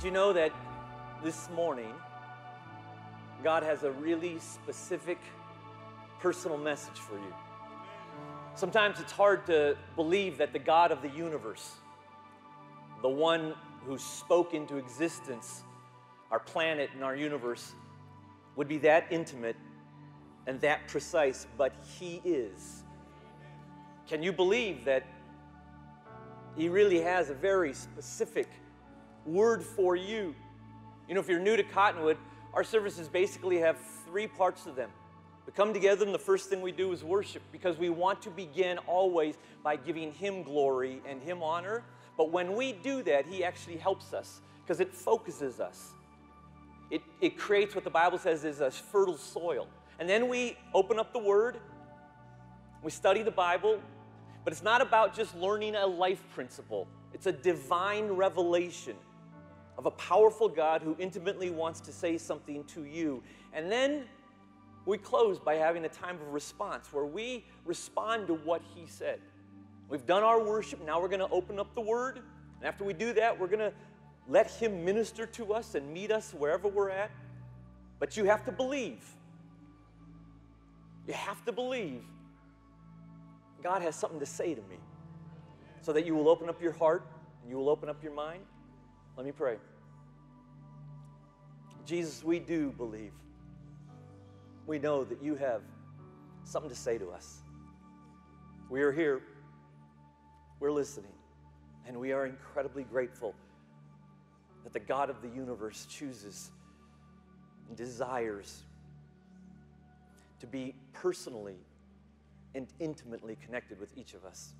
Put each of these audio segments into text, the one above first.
Did you know that this morning God has a really specific personal message for you? Sometimes it's hard to believe that the God of the universe, the one who spoke into existence our planet and our universe, would be that intimate and that precise, but He is. Can you believe that He really has a very specific word for you? You know, if you're new to Cottonwood, our services basically have three parts to them. We come together, and the first thing we do is worship because we want to begin always by giving Him glory and Him honor. But when we do that, He actually helps us because it focuses us. It, it creates what the Bible says is a fertile soil. And then we open up the Word, we study the Bible, but it's not about just learning a life principle, it's a divine revelation of a powerful God who intimately wants to say something to you. And then we close by having a time of response where we respond to what He said. We've done our worship, now we're going to open up the Word. And after we do that, we're going to let Him minister to us and meet us wherever we're at. But you have to believe. You have to believe God has something to say to me so that you will open up your heart and you will open up your mind. Let me pray. Jesus, we do believe. We know that you have something to say to us. We are here, we're listening, and we are incredibly grateful that the God of the universe chooses and desires to be personally and intimately connected with each of us.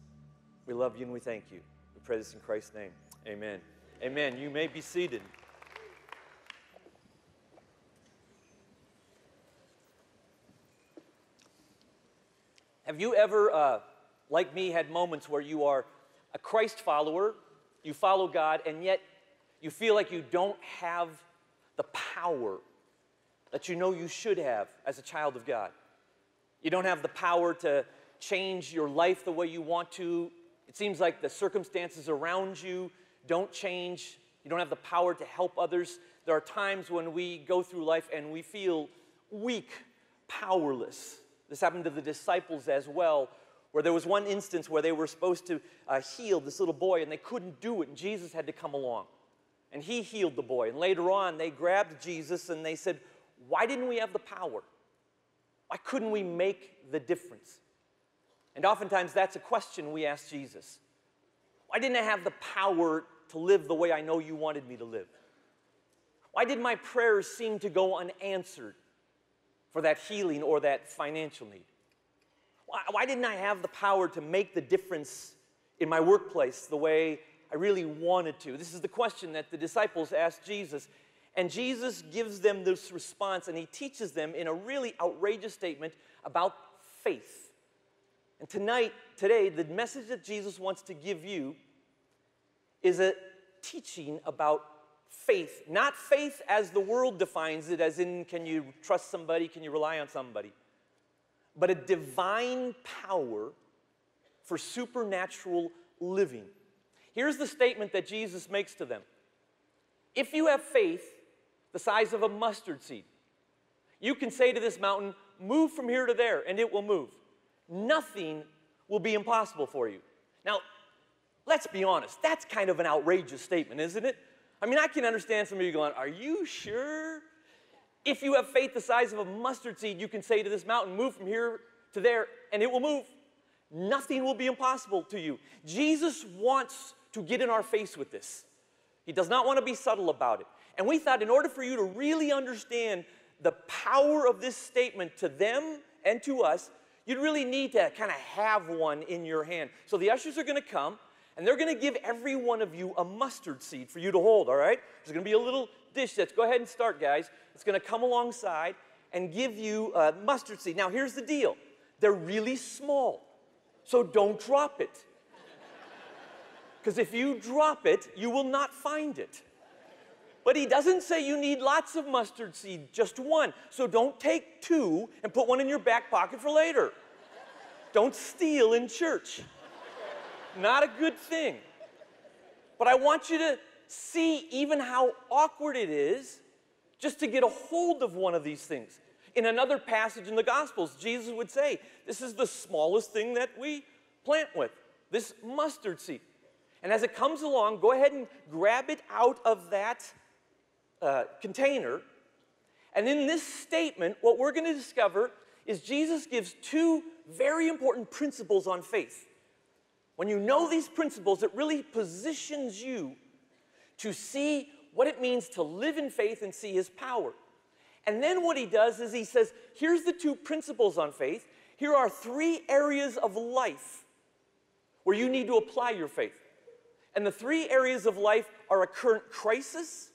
We love you and we thank you. We pray this in Christ's name. Amen. Amen. You may be seated. Have you ever, uh, like me, had moments where you are a Christ follower, you follow God, and yet you feel like you don't have the power that you know you should have as a child of God? You don't have the power to change your life the way you want to. It seems like the circumstances around you don't change. You don't have the power to help others. There are times when we go through life and we feel weak, powerless. This happened to the disciples as well, where there was one instance where they were supposed to uh, heal this little boy and they couldn't do it, and Jesus had to come along. And he healed the boy. And later on, they grabbed Jesus and they said, Why didn't we have the power? Why couldn't we make the difference? And oftentimes that's a question we ask Jesus. Why didn't I have the power to live the way I know you wanted me to live? Why did my prayers seem to go unanswered for that healing or that financial need? Why, why, didn't I have the power to make the difference in my workplace the way I really wanted to? This is the question that the disciples asked Jesus. And Jesus gives them this response and he teaches them in a really outrageous statement about faith. And tonight, today, the message that Jesus wants to give you is a teaching about faith. Not faith as the world defines it, as in can you trust somebody, can you rely on somebody, but a divine power for supernatural living. Here's the statement that Jesus makes to them If you have faith, the size of a mustard seed. You can say to this mountain, Move from here to there, and it will move. Nothing will be impossible for you. Now, let's be honest, that's kind of an outrageous statement, isn't it? I mean, I can understand some of you going, Are you sure? If you have faith the size of a mustard seed, you can say to this mountain, Move from here to there, and it will move. Nothing will be impossible to you. Jesus wants to get in our face with this. He does not want to be subtle about it. And we thought, in order for you to really understand the power of this statement to them and to us, you'd really need to kind of have one in your hand. So the ushers are going to come, and they're going to give every one of you a mustard seed for you to hold, all right? There's going to be a little dish that's, go ahead and start, guys. It's going to come alongside and give you a mustard seed. Now, here's the deal they're really small, so don't drop it. Because if you drop it, you will not find it. But he doesn't say you need lots of mustard seed, just one. So don't take two and put one in your back pocket for later. Don't steal in church. Not a good thing. But I want you to see even how awkward it is just to get a hold of one of these things. In another passage in the Gospels, Jesus would say, This is the smallest thing that we plant with, this mustard seed. And as it comes along, go ahead and grab it out of that uh, container. And in this statement, what we're going to discover is Jesus gives two very important principles on faith. When you know these principles, it really positions you to see what it means to live in faith and see his power. And then what he does is he says, here's the two principles on faith. Here are three areas of life where you need to apply your faith. And the three areas of life are a current crisis,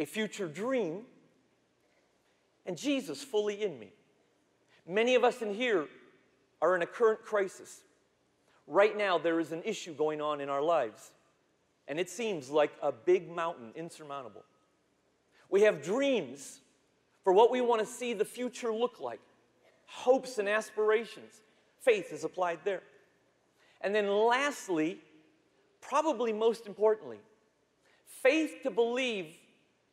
a future dream, and Jesus fully in me. Many of us in here are in a current crisis. Right now, there is an issue going on in our lives, and it seems like a big mountain, insurmountable. We have dreams for what we want to see the future look like, hopes and aspirations. Faith is applied there. And then, lastly, probably most importantly, faith to believe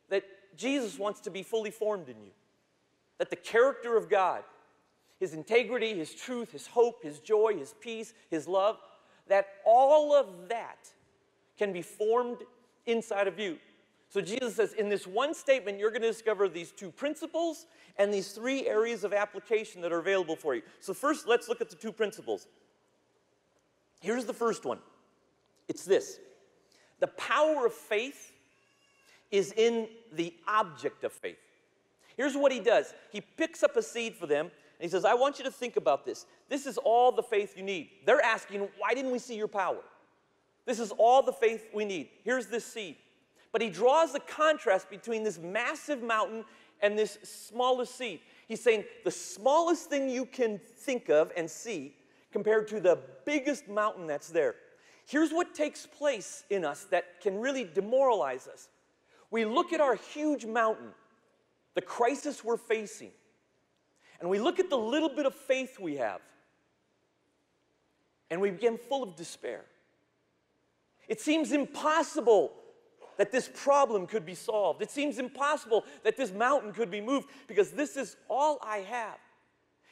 that Jesus wants to be fully formed in you, that the character of God, His integrity, His truth, His hope, His joy, His peace, His love, that all of that can be formed inside of you. So Jesus says, in this one statement, you're going to discover these two principles and these three areas of application that are available for you. So, first, let's look at the two principles. Here's the first one it's this the power of faith is in the object of faith. Here's what he does he picks up a seed for them he says, I want you to think about this. This is all the faith you need. They're asking, Why didn't we see your power? This is all the faith we need. Here's this seed. But he draws a contrast between this massive mountain and this smallest seed. He's saying the smallest thing you can think of and see compared to the biggest mountain that's there. Here's what takes place in us that can really demoralize us. We look at our huge mountain, the crisis we're facing, and we look at the little bit of faith we have, and we begin full of despair. It seems impossible that this problem could be solved. It seems impossible that this mountain could be moved because this is all I have.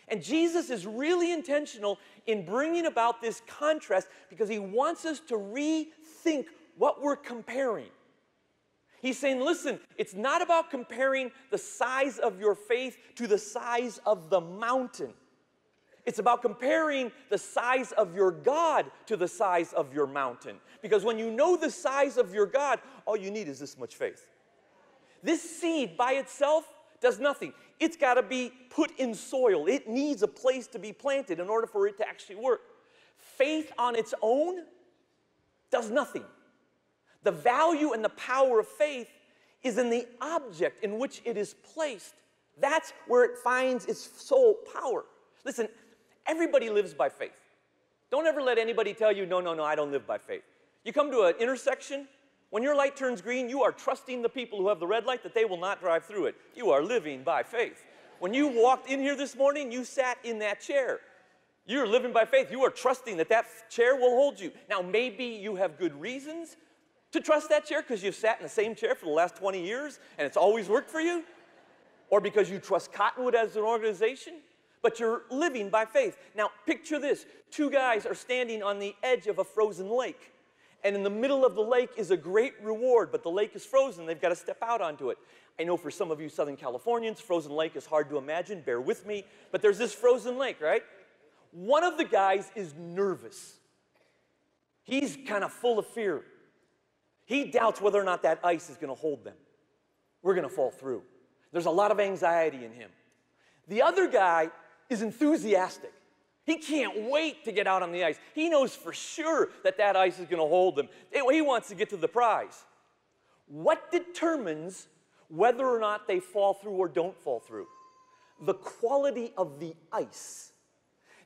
And Jesus is really intentional in bringing about this contrast because he wants us to rethink what we're comparing. He's saying, listen, it's not about comparing the size of your faith to the size of the mountain. It's about comparing the size of your God to the size of your mountain. Because when you know the size of your God, all you need is this much faith. This seed by itself does nothing. It's got to be put in soil. It needs a place to be planted in order for it to actually work. Faith on its own does nothing. The value and the power of faith is in the object in which it is placed. That's where it finds its sole power. Listen, everybody lives by faith. Don't ever let anybody tell you, no, no, no, I don't live by faith. You come to an intersection, when your light turns green, you are trusting the people who have the red light that they will not drive through it. You are living by faith. When you walked in here this morning, you sat in that chair. You're living by faith. You are trusting that that chair will hold you. Now, maybe you have good reasons to trust that chair because you've sat in the same chair for the last 20 years and it's always worked for you, or because you trust Cottonwood as an organization, but you're living by faith. Now, picture this two guys are standing on the edge of a frozen lake and in the middle of the lake is a great reward, but the lake is frozen. They've got to step out onto it. I know for some of you Southern Californians, frozen lake is hard to imagine. Bear with me. But there's this frozen lake, right? One of the guys is nervous. He's kind of full of fear. He doubts whether or not that ice is going to hold them. We're going to fall through. There's a lot of anxiety in him. The other guy is enthusiastic. He can't wait to get out on the ice. He knows for sure that that ice is going to hold him. He wants to get to the prize. What determines whether or not they fall through or don't fall through? The quality of the ice.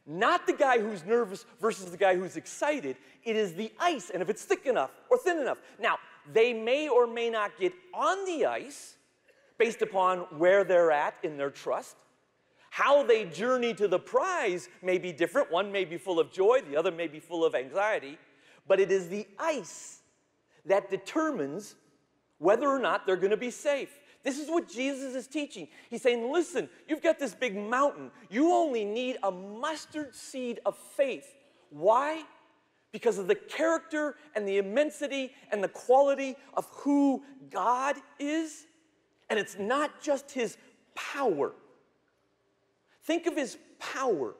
Not the guy who's nervous versus the guy who's excited. It is the ice, and if it's thick enough or thin enough. Now, they may or may not get on the ice based upon where they're at in their trust. How they journey to the prize may be different. One may be full of joy, the other may be full of anxiety. But it is the ice that determines whether or not they're going to be safe. This is what Jesus is teaching. He's saying, listen, you've got this big mountain. You only need a mustard seed of faith. Why? Because of the character and the immensity and the quality of who God is. And it's not just his power. Think of his power,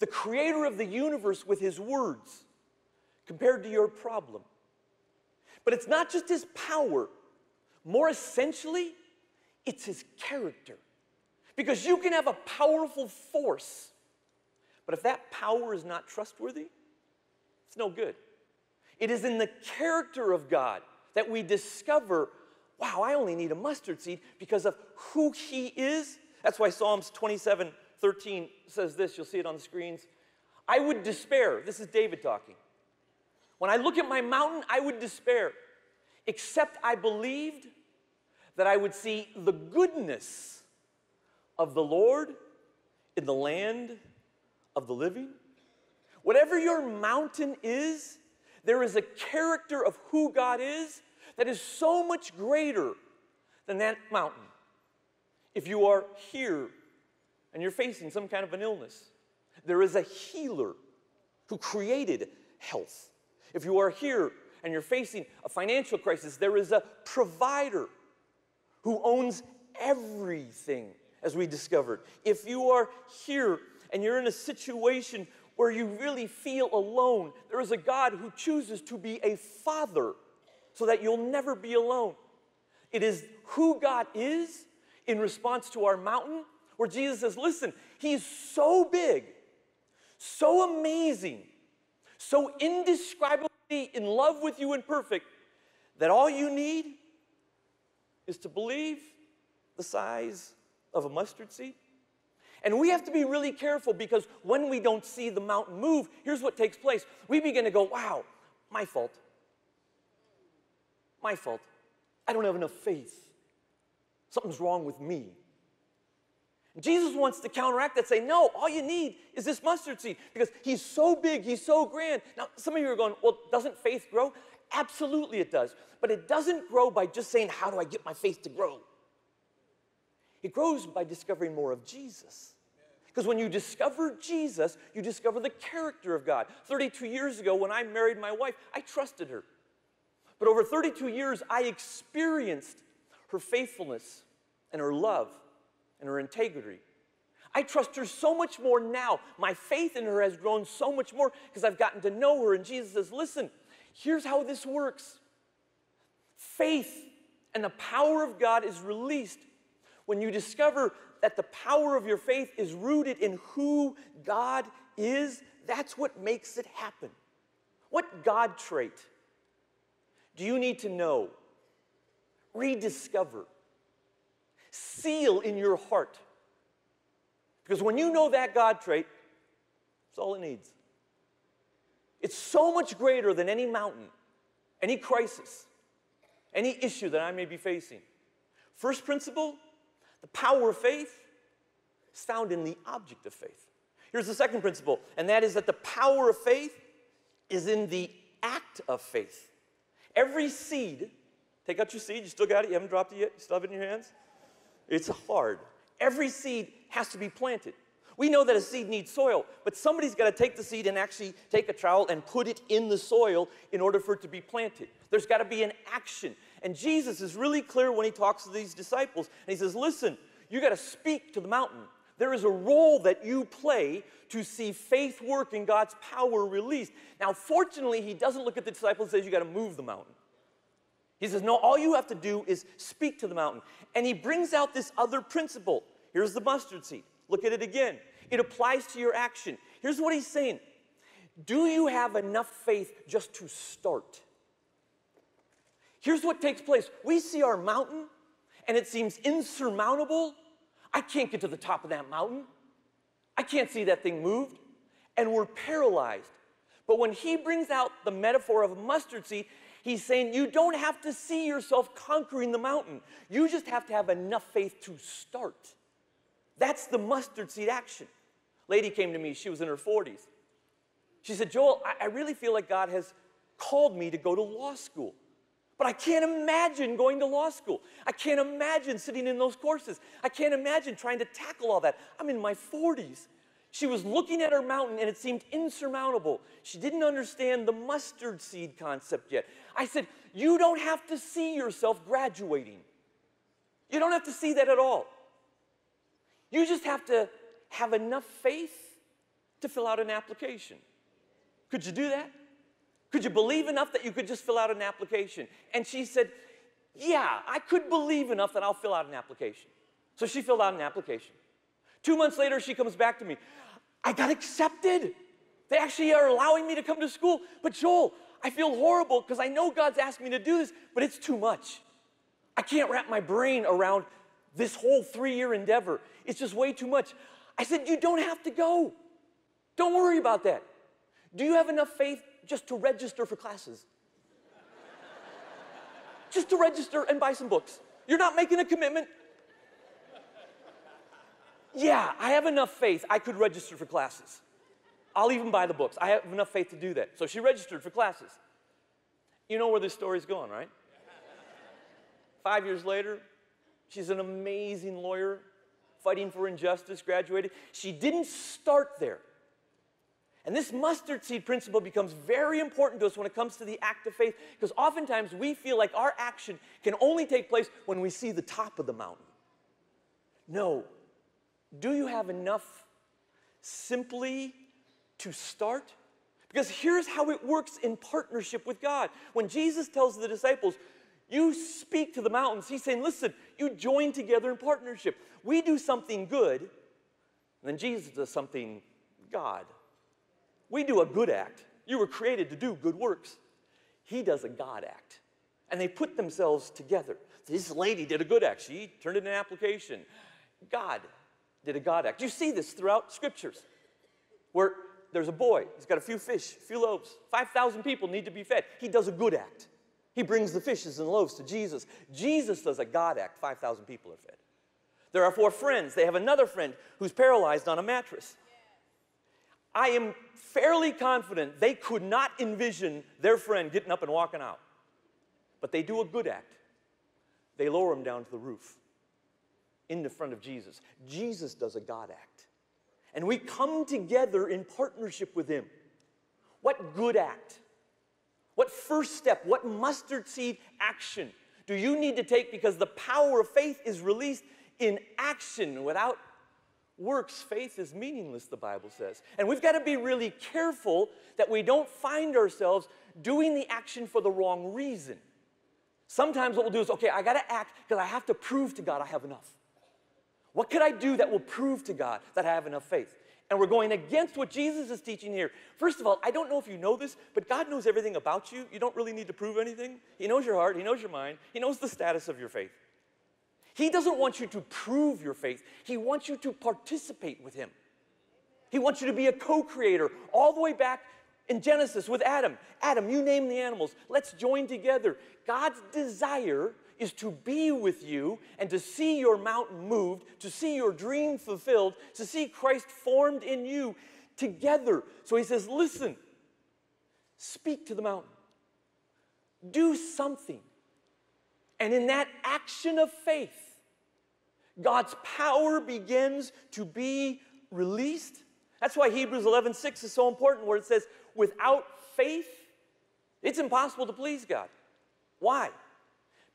the creator of the universe with his words, compared to your problem. But it's not just his power, more essentially, it's his character. Because you can have a powerful force, but if that power is not trustworthy, it's no good. It is in the character of God that we discover wow, I only need a mustard seed because of who he is. That's why Psalms 27 13 says this. You'll see it on the screens. I would despair. This is David talking. When I look at my mountain, I would despair, except I believed that I would see the goodness of the Lord in the land of the living. Whatever your mountain is, there is a character of who God is that is so much greater than that mountain. If you are here and you're facing some kind of an illness, there is a healer who created health. If you are here and you're facing a financial crisis, there is a provider who owns everything, as we discovered. If you are here and you're in a situation where you really feel alone, there is a God who chooses to be a father so that you'll never be alone. It is who God is in response to our mountain, where Jesus says, Listen, He's so big, so amazing, so indescribably in love with you and perfect that all you need is to believe the size of a mustard seed. And we have to be really careful because when we don't see the mountain move, here's what takes place. We begin to go, wow, my fault. My fault. I don't have enough faith. Something's wrong with me. Jesus wants to counteract that, say, no, all you need is this mustard seed because he's so big, he's so grand. Now, some of you are going, well, doesn't faith grow? Absolutely it does. But it doesn't grow by just saying, how do I get my faith to grow? It grows by discovering more of Jesus. Because when you discover Jesus, you discover the character of God. 32 years ago, when I married my wife, I trusted her. But over 32 years, I experienced her faithfulness and her love and her integrity. I trust her so much more now. My faith in her has grown so much more because I've gotten to know her. And Jesus says, Listen, here's how this works faith and the power of God is released when you discover that the power of your faith is rooted in who God is. That's what makes it happen. What God trait do you need to know, rediscover, seal in your heart? Because when you know that God trait, it's all it needs. It's so much greater than any mountain, any crisis, any issue that I may be facing. First principle the power of faith is found in the object of faith. Here's the second principle, and that is that the power of faith is in the act of faith. Every seed, take out your seed, you still got it, you haven't dropped it yet, you still have it in your hands? It's hard. Every seed has to be planted. We know that a seed needs soil, but somebody's got to take the seed and actually take a trowel and put it in the soil in order for it to be planted. There's got to be an action. And Jesus is really clear when he talks to these disciples. And he says, Listen, you got to speak to the mountain. There is a role that you play to see faith work and God's power released. Now, fortunately, he doesn't look at the disciples and says, You got to move the mountain. He says, No, all you have to do is speak to the mountain. And he brings out this other principle. Here's the mustard seed. Look at it again. It applies to your action. Here's what he's saying Do you have enough faith just to start? Here's what takes place we see our mountain, and it seems insurmountable I can't get to the top of that mountain. I can't see that thing moved. And we're paralyzed. But when he brings out the metaphor of a mustard seed, he's saying you don't have to see yourself conquering the mountain. You just have to have enough faith to start. That's the mustard seed action. Lady came to me, she was in her 40s. She said, Joel, I, I really feel like God has called me to go to law school. But I can't imagine going to law school. I can't imagine sitting in those courses. I can't imagine trying to tackle all that. I'm in my 40s. She was looking at her mountain and it seemed insurmountable. She didn't understand the mustard seed concept yet. I said, You don't have to see yourself graduating. You don't have to see that at all. You just have to have enough faith to fill out an application. Could you do that? Could you believe enough that you could just fill out an application? And she said, Yeah, I could believe enough that I'll fill out an application. So she filled out an application. Two months later, she comes back to me. I got accepted. They actually are allowing me to come to school. But Joel, I feel horrible because I know God's asked me to do this, but it's too much. I can't wrap my brain around this whole three year endeavor. It's just way too much. I said, You don't have to go. Don't worry about that. Do you have enough faith just to register for classes? just to register and buy some books. You're not making a commitment. Yeah, I have enough faith. I could register for classes. I'll even buy the books. I have enough faith to do that. So she registered for classes. You know where this story's going, right? Five years later, she's an amazing lawyer, fighting for injustice, graduated. She didn't start there. And this mustard seed principle becomes very important to us when it comes to the act of faith, because oftentimes we feel like our action can only take place when we see the top of the mountain. No. Do you have enough simply to start? Because here's how it works in partnership with God. When Jesus tells the disciples, you speak to the mountains, he's saying, listen, you join together in partnership. We do something good, and then Jesus does something God. We do a good act. You were created to do good works. He does a God act. And they put themselves together. This lady did a good act. She turned in an application. God did a God act. You see this throughout scriptures where there's a boy, he's got a few fish, a few loaves. 5,000 people need to be fed. He does a good act. He brings the fishes and loaves to Jesus. Jesus does a God act, 5,000 people are fed. There are four friends. They have another friend who's paralyzed on a mattress. I am fairly confident they could not envision their friend getting up and walking out. But they do a good act. They lower him down to the roof in the front of Jesus. Jesus does a God act. And we come together in partnership with him. What good act? What first step? What mustard seed action do you need to take because the power of faith is released in action without works, faith is meaningless, the Bible says. And we've got to be really careful that we don't find ourselves doing the action for the wrong reason. Sometimes what we'll do is, okay, I got to act because I have to prove to God I have enough. What could I do that will prove to God that I have enough faith? And we're going against what Jesus is teaching here. First of all, I don't know if you know this, but God knows everything about you. You don't really need to prove anything. He knows your heart, He knows your mind, He knows the status of your faith. He doesn't want you to prove your faith, He wants you to participate with Him. He wants you to be a co creator all the way back in Genesis with Adam. Adam, you name the animals. Let's join together. God's desire is to be with you and to see your mountain moved, to see your dream fulfilled, to see Christ formed in you together. So he says, Listen, speak to the mountain, do something. And in that action of faith, God's power begins to be released. That's why Hebrews 11:6 is so important, where it says, without faith, it's impossible to please God. Why?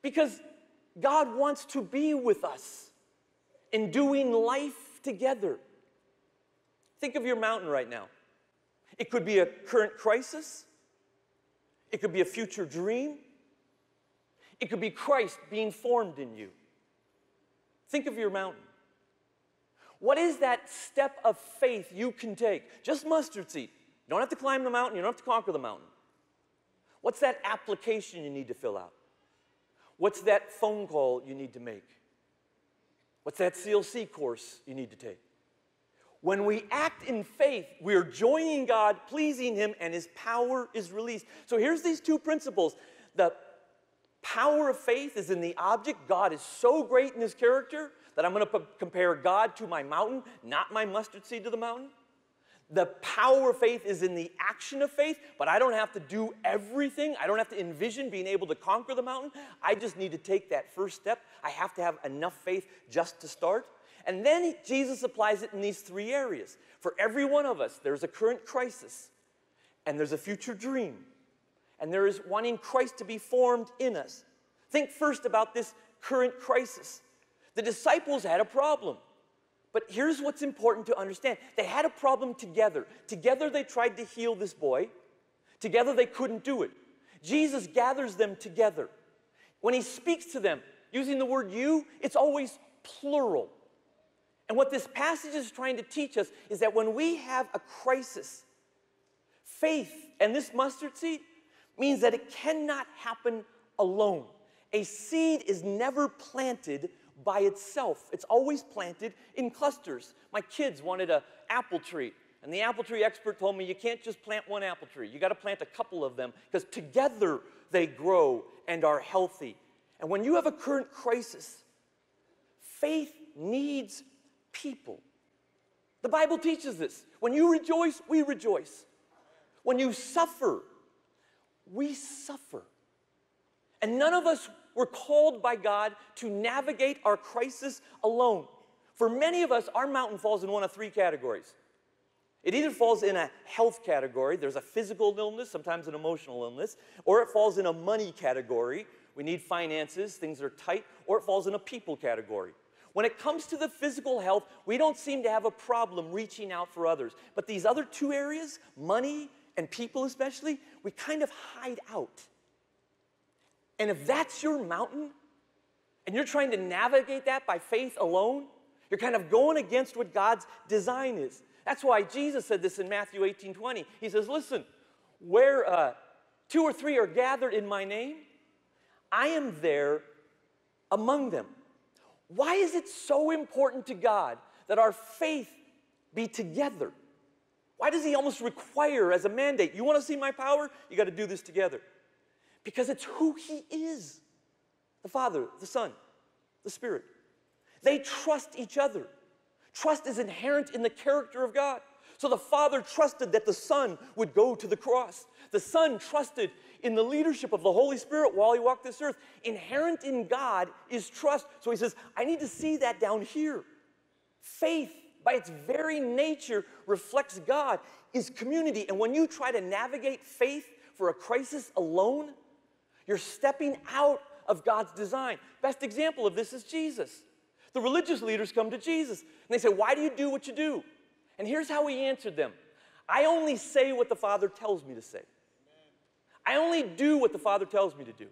Because God wants to be with us in doing life together. Think of your mountain right now. It could be a current crisis, it could be a future dream, it could be Christ being formed in you. Think of your mountain. What is that step of faith you can take? Just mustard seed. You don't have to climb the mountain, you don't have to conquer the mountain. What's that application you need to fill out? What's that phone call you need to make? What's that CLC course you need to take? When we act in faith, we're joining God, pleasing Him, and His power is released. So here's these two principles. The power of faith is in the object. God is so great in His character that I'm going to compare God to my mountain, not my mustard seed to the mountain. The power of faith is in the action of faith, but I don't have to do everything. I don't have to envision being able to conquer the mountain. I just need to take that first step. I have to have enough faith just to start. And then Jesus applies it in these three areas. For every one of us, there's a current crisis, and there's a future dream, and there is wanting Christ to be formed in us. Think first about this current crisis. The disciples had a problem. But here's what's important to understand they had a problem together. Together, they tried to heal this boy, together, they couldn't do it. Jesus gathers them together. When he speaks to them, using the word you, it's always plural. And what this passage is trying to teach us is that when we have a crisis, faith and this mustard seed means that it cannot happen alone. A seed is never planted by itself. It's always planted in clusters. My kids wanted an apple tree, and the apple tree expert told me you can't just plant one apple tree. You got to plant a couple of them because together they grow and are healthy. And when you have a current crisis, faith needs people. The Bible teaches this. When you rejoice, we rejoice. When you suffer, we suffer. And none of us were called by God to navigate our crisis alone. For many of us, our mountain falls in one of three categories. It either falls in a health category, there's a physical illness, sometimes an emotional illness, or it falls in a money category, we need finances, things are tight, or it falls in a people category. When it comes to the physical health, we don't seem to have a problem reaching out for others. But these other two areas, money and people especially, we kind of hide out. And if that's your mountain, and you're trying to navigate that by faith alone, you're kind of going against what God's design is. That's why Jesus said this in Matthew 18 20. He says, Listen, where uh, two or three are gathered in my name, I am there among them. Why is it so important to God that our faith be together? Why does He almost require as a mandate, you want to see my power? You got to do this together because it's who He is the Father, the Son, the Spirit. They trust each other. Trust is inherent in the character of God. So the Father trusted that the Son would go to the cross. The Son trusted in the leadership of the Holy Spirit while he walked this earth. Inherent in God is trust. So he says, I need to see that down here. Faith, by its very nature, reflects God, is community. And when you try to navigate faith for a crisis alone, you're stepping out of God's design. Best example of this is Jesus. The religious leaders come to Jesus and they say, Why do you do what you do? And here's how he answered them I only say what the Father tells me to say. I only do what the Father tells me to do.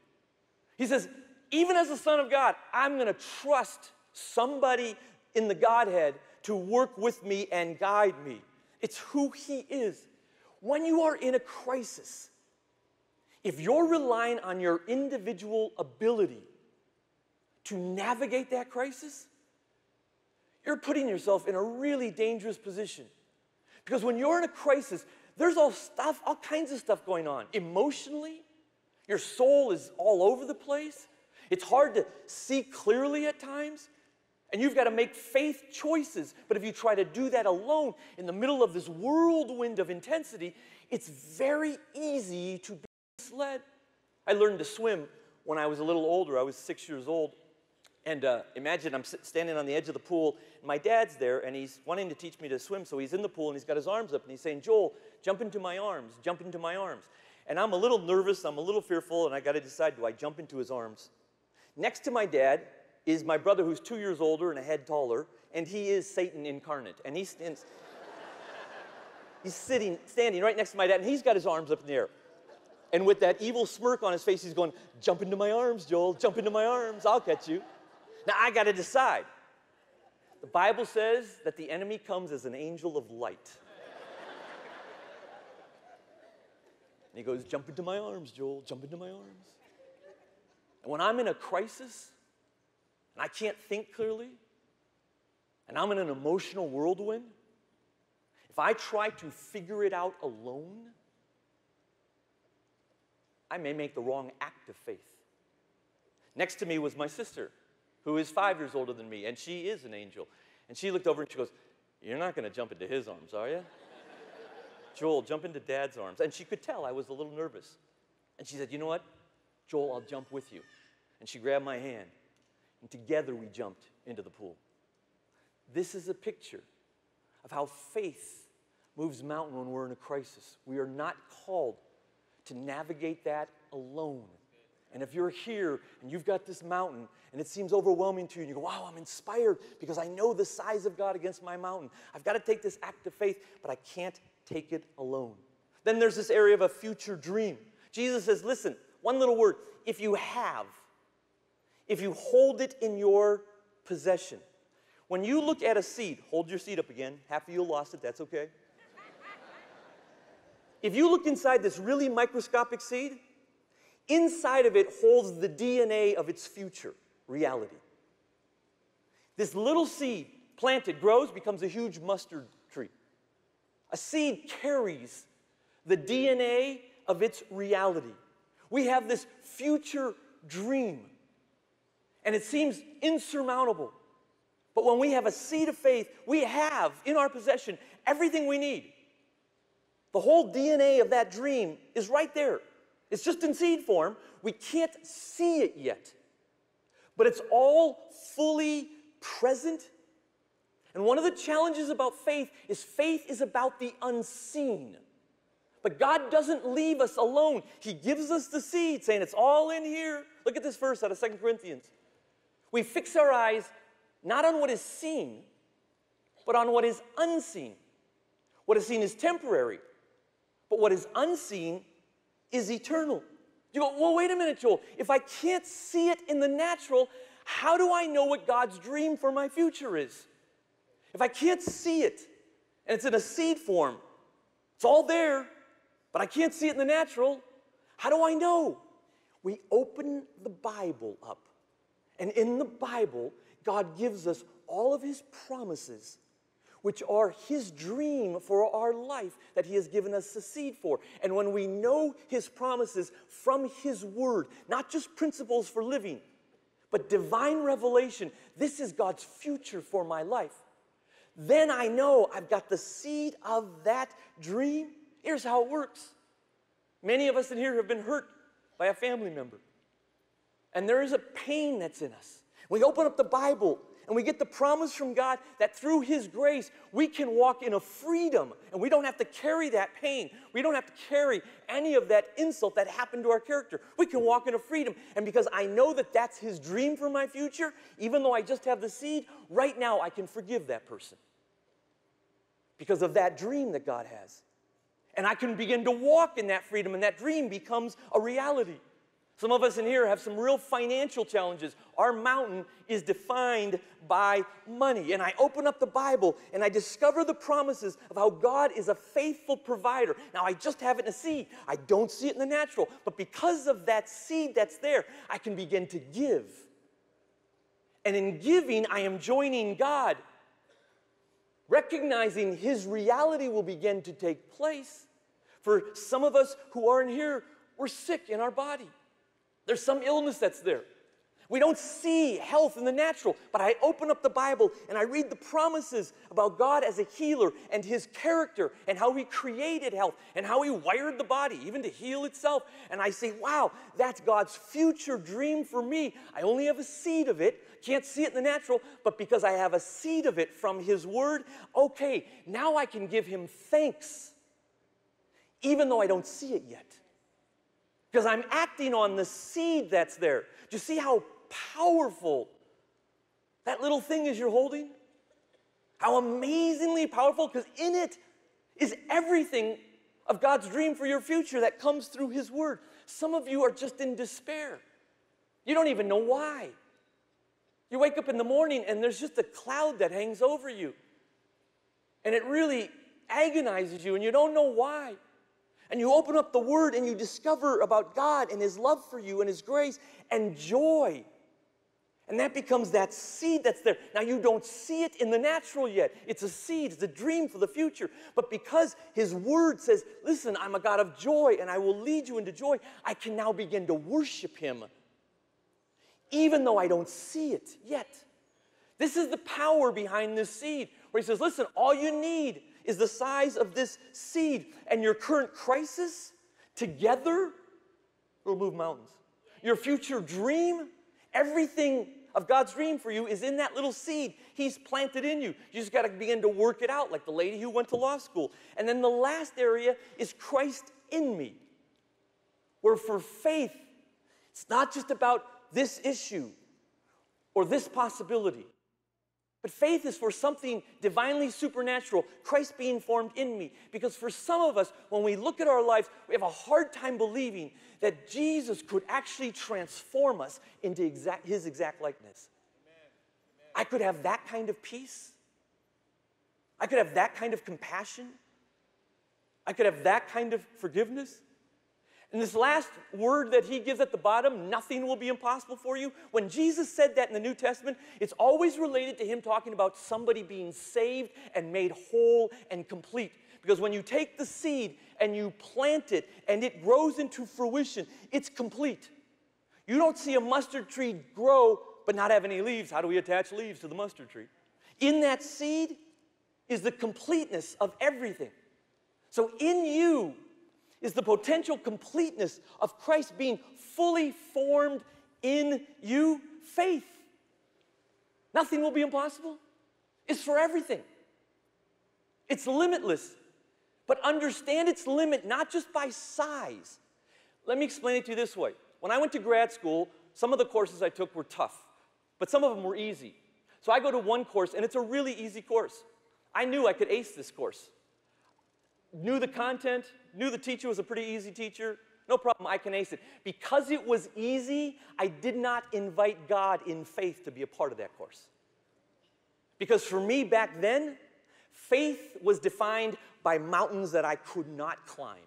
He says, Even as the Son of God, I'm going to trust somebody in the Godhead to work with me and guide me. It's who He is. When you are in a crisis, if you're relying on your individual ability to navigate that crisis, you're putting yourself in a really dangerous position. Because when you're in a crisis, there's all stuff, all kinds of stuff going on. Emotionally, your soul is all over the place. It's hard to see clearly at times. And you've got to make faith choices. But if you try to do that alone in the middle of this whirlwind of intensity, it's very easy to sled. I learned to swim when I was a little older. I was six years old. And uh, imagine I'm standing on the edge of the pool, and my dad's there, and he's wanting to teach me to swim. So he's in the pool, and he's got his arms up, and he's saying, Joel, jump into my arms, jump into my arms. And I'm a little nervous, I'm a little fearful, and I got to decide do I jump into his arms? Next to my dad is my brother, who's two years older and a head taller, and he is Satan incarnate. And he stands, he's sitting, standing right next to my dad, and he's got his arms up in the air. And with that evil smirk on his face, he's going, Jump into my arms, Joel, jump into my arms, I'll catch you. Now I got to decide. The Bible says that the enemy comes as an angel of light. and he goes, Jump into my arms, Joel, jump into my arms. And when I'm in a crisis and I can't think clearly, and I'm in an emotional whirlwind, if I try to figure it out alone, I may make the wrong act of faith. Next to me was my sister, who is five years older than me, and she is an angel. And she looked over and she goes, You're not going to jump into his arms, are you? Joel, jump into dad's arms. And she could tell I was a little nervous. And she said, You know what? Joel, I'll jump with you. And she grabbed my hand, and together we jumped into the pool. This is a picture of how faith moves mountain when we're in a crisis. We are not called to navigate that alone. And if you're here and you've got this mountain and it seems overwhelming to you, and you go, wow, I'm inspired because I know the size of God against my mountain. I've got to take this act of faith, but I can't take it alone. Then there's this area of a future dream. Jesus says, listen, one little word if you have, if you hold it in your possession. When you look at a seed, hold your seed up again. Half of you lost it, that's okay. If you look inside this really microscopic seed, inside of it holds the DNA of its future reality. This little seed planted grows, becomes a huge mustard tree. A seed carries the DNA of its reality. We have this future dream, and it seems insurmountable. But when we have a seed of faith, we have in our possession everything we need. The whole DNA of that dream is right there. It's just in seed form. We can't see it yet, but it's all fully present. And one of the challenges about faith is faith is about the unseen. But God doesn't leave us alone. He gives us the seed, saying it's all in here. Look at this verse out of Second Corinthians. We fix our eyes not on what is seen, but on what is unseen. What is seen is temporary, but what is unseen is eternal. You go, well, wait a minute, Joel. If I can't see it in the natural, how do I know what God's dream for my future is? If I can't see it and it's in a seed form, it's all there, but I can't see it in the natural. How do I know? We open the Bible up. And in the Bible, God gives us all of His promises, which are His dream for our life that He has given us the seed for. And when we know His promises from His Word, not just principles for living, but divine revelation, this is God's future for my life. Then I know I've got the seed of that dream Here's how it works many of us in here have been hurt by a family member, and there is a pain that's in us. We open up the Bible and we get the promise from God that through His grace we can walk in a freedom and we don't have to carry that pain. We don't have to carry any of that insult that happened to our character. We can walk in a freedom. And because I know that that's His dream for my future, even though I just have the seed, right now I can forgive that person because of that dream that God has. And I can begin to walk in that freedom, and that dream becomes a reality. Some of us in here have some real financial challenges. Our mountain is defined by money. And I open up the Bible and I discover the promises of how God is a faithful provider. Now, I just have it in a seed. I don't see it in the natural. But because of that seed that's there, I can begin to give. And in giving, I am joining God recognizing his reality will begin to take place. For some of us who are in here, we're sick in our body. There's some illness that's there. We don't see health in the natural, but I open up the Bible and I read the promises about God as a healer and his character and how he created health and how he wired the body, even to heal itself. And I say, wow, that's God's future dream for me. I only have a seed of it, can't see it in the natural, but because I have a seed of it from his word, okay, now I can give him thanks, even though I don't see it yet because I'm acting on the seed that's there. Do you see how powerful that little thing is you're holding? How amazingly powerful, because in it is everything of God's dream for your future that comes through His Word. Some of you are just in despair. You don't even know why. You wake up in the morning and there's just a cloud that hangs over you. And it really agonizes you and you don't know why and you open up the Word and you discover about God and His love for you and His grace and joy. And that becomes that seed that's there. Now, you don't see it in the natural yet. It's a seed, it's a dream for the future. But because His Word says, Listen, I'm a God of joy and I will lead you into joy, I can now begin to worship Him, even though I don't see it yet. This is the power behind this seed, where He says, Listen, all you need is the size of this seed, and your current crisis together will move mountains. Your future dream, everything of God's dream for you is in that little seed He's planted in you. You just got to begin to work it out, like the lady who went to law school. And then the last area is Christ in me, where for faith, it's not just about this issue or this possibility. But faith is for something divinely supernatural, Christ being formed in me. Because for some of us, when we look at our lives, we have a hard time believing that Jesus could actually transform us into exact, his exact likeness. Amen. I could have that kind of peace. I could have that kind of compassion. I could have that kind of forgiveness. And this last word that he gives at the bottom, nothing will be impossible for you. When Jesus said that in the New Testament, it's always related to him talking about somebody being saved and made whole and complete. Because when you take the seed and you plant it and it grows into fruition, it's complete. You don't see a mustard tree grow but not have any leaves. How do we attach leaves to the mustard tree? In that seed is the completeness of everything. So in you is the potential completeness of Christ being fully formed in you, faith. Nothing will be impossible. It's for everything. It's limitless. But understand its limit not just by size. Let me explain it to you this way. When I went to grad school, some of the courses I took were tough, but some of them were easy. So I go to one course, and it's a really easy course. I knew I could ace this course knew the content, knew the teacher was a pretty easy teacher. No problem, I can ace it. Because it was easy, I did not invite God in faith to be a part of that course. Because for me back then, faith was defined by mountains that I could not climb.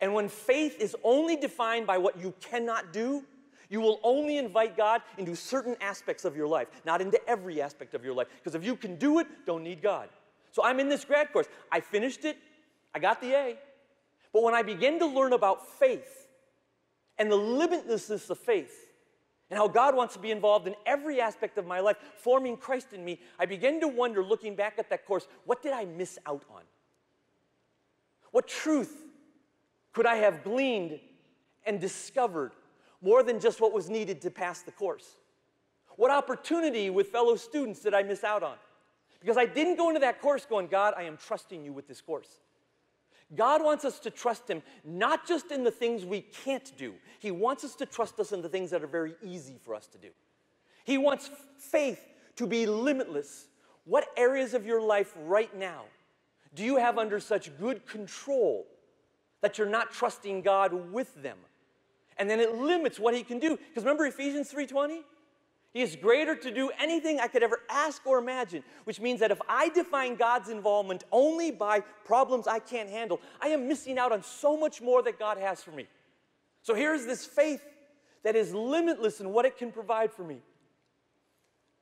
And when faith is only defined by what you cannot do, you will only invite God into certain aspects of your life, not into every aspect of your life. Because if you can do it, don't need God. So I'm in this grad course. I finished it, I got the A. But when I began to learn about faith and the limitlessness of faith, and how God wants to be involved in every aspect of my life, forming Christ in me, I began to wonder, looking back at that course, what did I miss out on? What truth could I have gleaned and discovered more than just what was needed to pass the course? What opportunity with fellow students did I miss out on? Because I didn't go into that course going, God, I am trusting you with this course. God wants us to trust Him not just in the things we can't do, He wants us to trust us in the things that are very easy for us to do. He wants faith to be limitless. What areas of your life right now do you have under such good control that you're not trusting God with them? And then it limits what He can do. Because remember Ephesians 3:20? He is greater to do anything I could ever ask or imagine, which means that if I define God's involvement only by problems I can't handle, I am missing out on so much more that God has for me. So here's this faith that is limitless in what it can provide for me.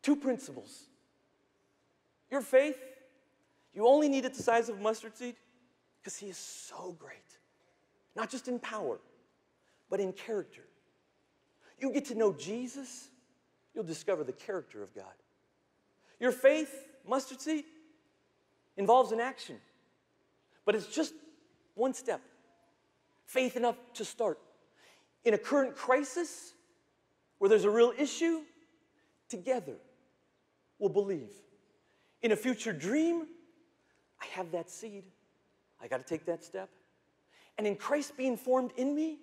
Two principles. Your faith, you only need it the size of a mustard seed because He is so great, not just in power, but in character. You get to know Jesus you'll discover the character of God. Your faith, mustard seed, involves an action, but it's just one step. Faith enough to start. In a current crisis where there's a real issue, together we'll believe. In a future dream, I have that seed. I got to take that step. And in Christ being formed in me,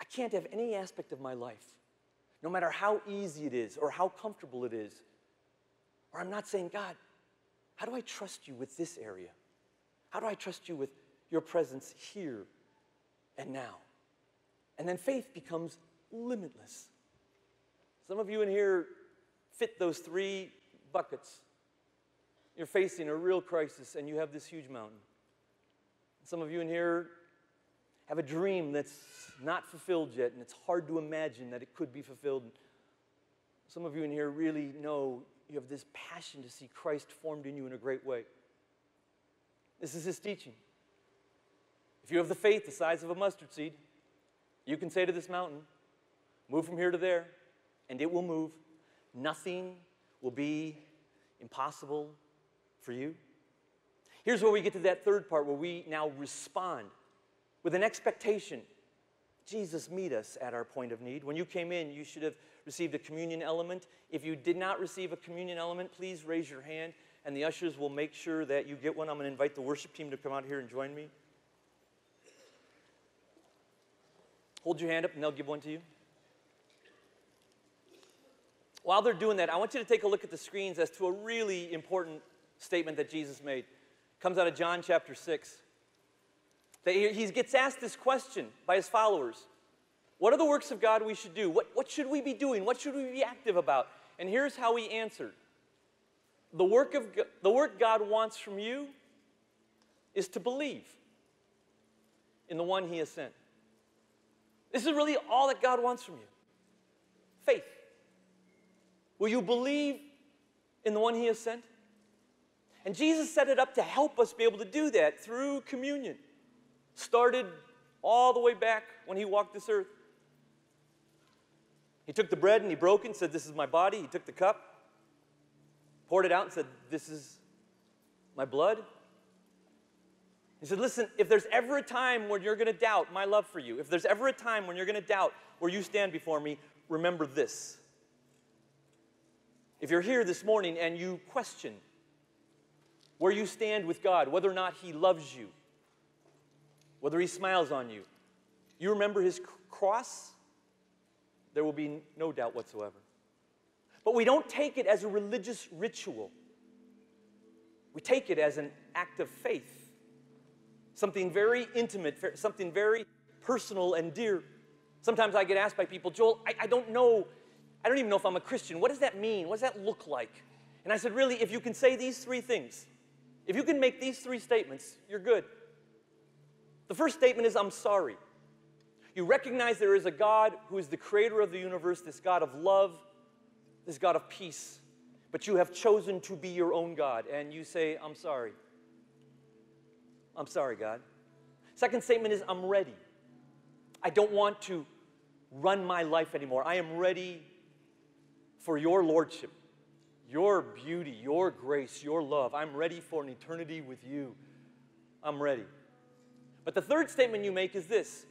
I can't have any aspect of my life no matter how easy it is or how comfortable it is. Or I'm not saying, God, how do I trust you with this area? How do I trust you with your presence here and now? And then faith becomes limitless. Some of you in here fit those three buckets. You're facing a real crisis and you have this huge mountain. Some of you in here have a dream that's not fulfilled yet, and it's hard to imagine that it could be fulfilled. Some of you in here really know you have this passion to see Christ formed in you in a great way. This is his teaching. If you have the faith the size of a mustard seed, you can say to this mountain, Move from here to there, and it will move. Nothing will be impossible for you. Here's where we get to that third part where we now respond with an expectation. Jesus, meet us at our point of need. When you came in, you should have received a communion element. If you did not receive a communion element, please raise your hand and the ushers will make sure that you get one. I'm going to invite the worship team to come out here and join me. Hold your hand up and they'll give one to you. While they're doing that, I want you to take a look at the screens as to a really important statement that Jesus made. It comes out of John chapter 6. He gets asked this question by his followers What are the works of God we should do? What, what should we be doing? What should we be active about? And here's how he answered the work, of, the work God wants from you is to believe in the one he has sent. This is really all that God wants from you faith. Will you believe in the one he has sent? And Jesus set it up to help us be able to do that through communion. Started all the way back when he walked this earth. He took the bread and he broke it and said, This is my body. He took the cup, poured it out, and said, This is my blood. He said, Listen, if there's ever a time when you're going to doubt my love for you, if there's ever a time when you're going to doubt where you stand before me, remember this. If you're here this morning and you question where you stand with God, whether or not He loves you, whether He smiles on you, you remember His cross, there will be no doubt whatsoever. But we don't take it as a religious ritual, we take it as an act of faith, something very intimate, something very personal and dear. Sometimes I get asked by people, Joel, I, I don't know I don't even know if I'm a Christian. What does that mean? What does that look like? And I said, Really, if you can say these three things, if you can make these three statements, you're good. The first statement is, I'm sorry. You recognize there is a God who is the creator of the universe, this God of love, this God of peace, but you have chosen to be your own God, and you say, I'm sorry. I'm sorry, God. Second statement is, I'm ready. I don't want to run my life anymore. I am ready for your lordship, your beauty, your grace, your love. I'm ready for an eternity with you. I'm ready. But the third statement you make is this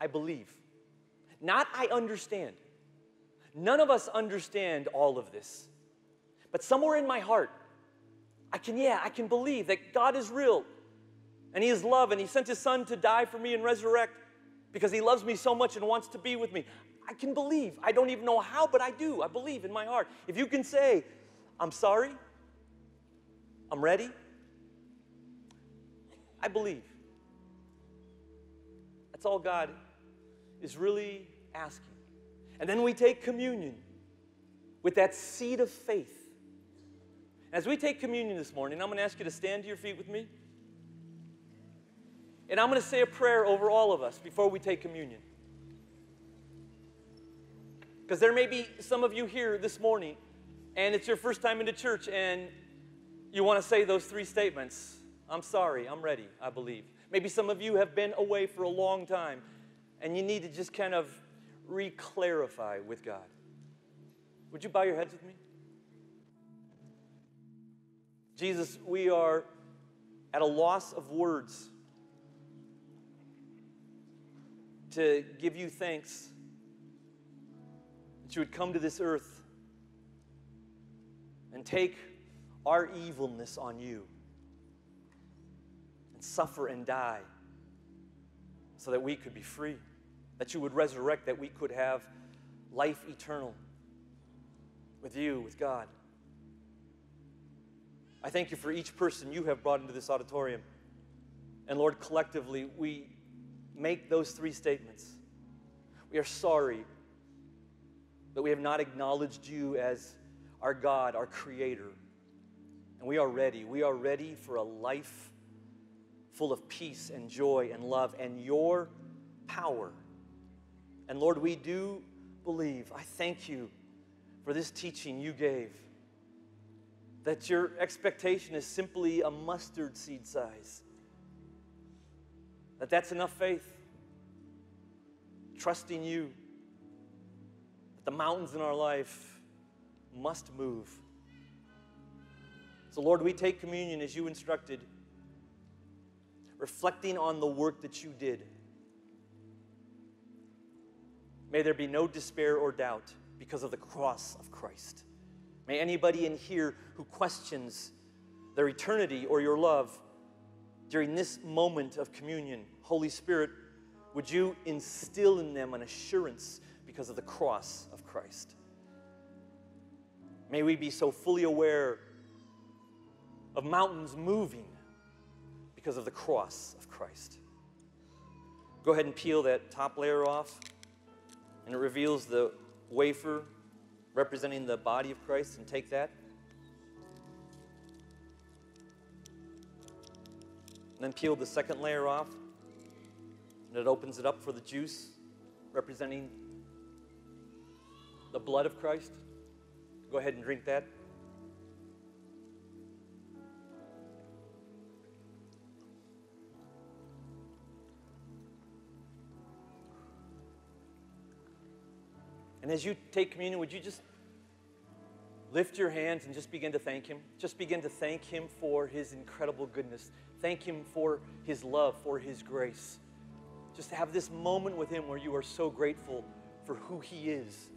I believe. Not I understand. None of us understand all of this. But somewhere in my heart, I can, yeah, I can believe that God is real and He is love and He sent His Son to die for me and resurrect because He loves me so much and wants to be with me. I can believe. I don't even know how, but I do. I believe in my heart. If you can say, I'm sorry, I'm ready, I believe. That's all God is really asking. And then we take communion with that seed of faith. As we take communion this morning, I'm going to ask you to stand to your feet with me. And I'm going to say a prayer over all of us before we take communion. Because there may be some of you here this morning, and it's your first time into church, and you want to say those three statements I'm sorry, I'm ready, I believe. Maybe some of you have been away for a long time, and you need to just kind of re clarify with God. Would you bow your heads with me? Jesus, we are at a loss of words to give you thanks that you would come to this earth and take our evilness on you suffer and die so that we could be free, that you would resurrect, that we could have life eternal with you, with God. I thank you for each person you have brought into this auditorium. And Lord, collectively, we make those three statements. We are sorry that we have not acknowledged you as our God, our Creator. And we are ready. We are ready for a life full of peace and joy and love and your power. And Lord, we do believe. I thank you for this teaching you gave. That your expectation is simply a mustard seed size. That that's enough faith. Trusting you that the mountains in our life must move. So, Lord, we take communion as you instructed. Reflecting on the work that you did. May there be no despair or doubt because of the cross of Christ. May anybody in here who questions their eternity or your love during this moment of communion, Holy Spirit, would you instill in them an assurance because of the cross of Christ? May we be so fully aware of mountains moving because of the cross of Christ. Go ahead and peel that top layer off, and it reveals the wafer representing the body of Christ, and take that. And then peel the second layer off, and it opens it up for the juice representing the blood of Christ. Go ahead and drink that. And as you take communion, would you just lift your hands and just begin to thank Him? Just begin to thank Him for His incredible goodness. Thank Him for His love, for His grace. Just have this moment with Him where you are so grateful for who He is.